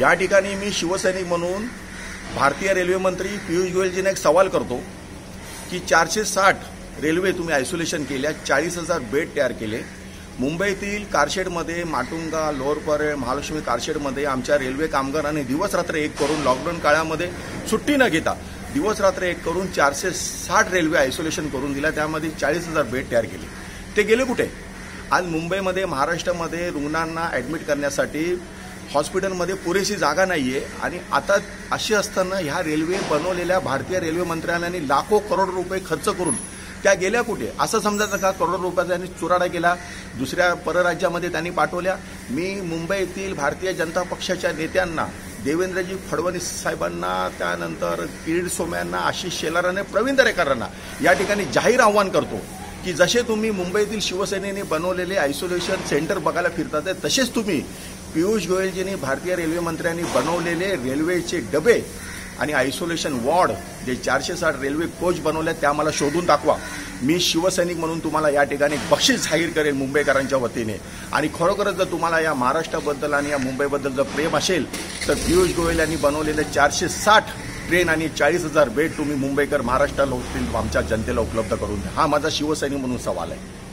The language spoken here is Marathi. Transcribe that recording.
या ठिकाणी मी शिवसैनिक म्हणून भारतीय रेल्वे मंत्री पियुष गोयलजीने एक सवाल करतो की चारशे साठ रेल्वे तुम्ही आयसोलेशन केल्या चाळीस हजार बेड तयार केले. मुंबईतील कारशेडमध्ये माटुंगा लोअरपरे महालक्ष्मी कारशेडमध्ये आमच्या रेल्वे कामगारांनी दिवसरात्र एक करून लॉकडाऊन काळामध्ये सुट्टी न घेता दिवसरात्र एक करून चारशे साठ रेल्वे आयसोलेशन करून दिल्या. त्यामध्ये चाळीस हजार बेड तयार केले. ते गेले कुठे? आज मुंबईमध्ये महाराष्ट्रामध्ये रुग्णांना ॲडमिट करण्यासाठी हॉस्पिटलमध्ये पुरेशी जागा नाही आहे आणि आता अशी असताना ह्या रेल्वे बनवलेल्या भारतीय रेल्वे मंत्रालयाने लाखो करोड रुपये खर्च करून त्या गेल्या कुठे? असं समजायचं का? करोड रुपयाचा त्यांनी चुराडा केला. दुसऱ्या परराज्यामध्ये त्यांनी पाठवल्या. मी मुंबईतील भारतीय जनता पक्षाच्या नेत्यांना देवेंद्रजी फडणवीस साहेबांना त्यानंतर किरीट सोम्यांना आशिष शेलारांना प्रवीण दरेकरांना या ठिकाणी जाहीर आव्हान करतो की जसे तुम्ही मुंबईतील शिवसेनेने बनवलेले आयसोलेशन सेंटर बघायला फिरतात तसेच तुम्ही पियुष गोयलजींनी भारतीय रेल्वे मंत्र्यांनी बनवलेले रेल्वेचे डबे आणि आयसोलेशन वॉर्ड जे चारशे साठ रेल्वे कोच बनवले त्या मला शोधून दाखवा. मी शिवसैनिक म्हणून तुम्हाला या ठिकाणी बक्षीस जाहीर करेल मुंबईकरांच्या वतीने. आणि खरोखरच जर तुम्हाला या महाराष्ट्राबद्दल आणि या मुंबईबद्दल जर प्रेम असेल तर पियुष गोयल यांनी बनवलेले चारशे साठ ट्रेन आणि चाळीस हजार बेड तुम्ही मुंबईकर महाराष्ट्राला होतील आमच्या जनतेला उपलब्ध करून द्या. हा माझा शिवसैनिक म्हणून सवाल आहे.